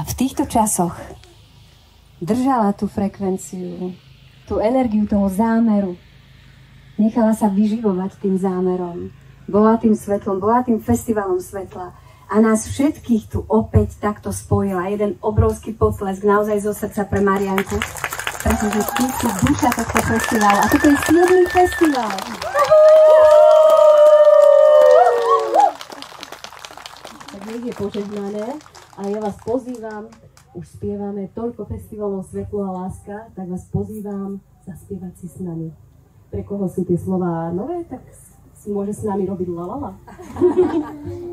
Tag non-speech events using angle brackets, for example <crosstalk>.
v týchto časoch držala tú frekvenciu, tú energiu toho zámeru. Nechala sa vyživovať tým zámerom. Bola tým svetlom, bola tým festivalom svetla. A nás všetkých tu opäť takto spojila. Jeden obrovský potlesk naozaj zo srdca pre Marianku. Pretože ty si duša tohto festivalu. A toto je silný festival. Tak nech je požehnané. A ja vás pozývam už spievame toľko festivalov Svetlo a láska, tak vás pozývam zaspievať si s nami. Pre koho sú tie slova nové, tak si môže s nami robiť lalala. <laughs>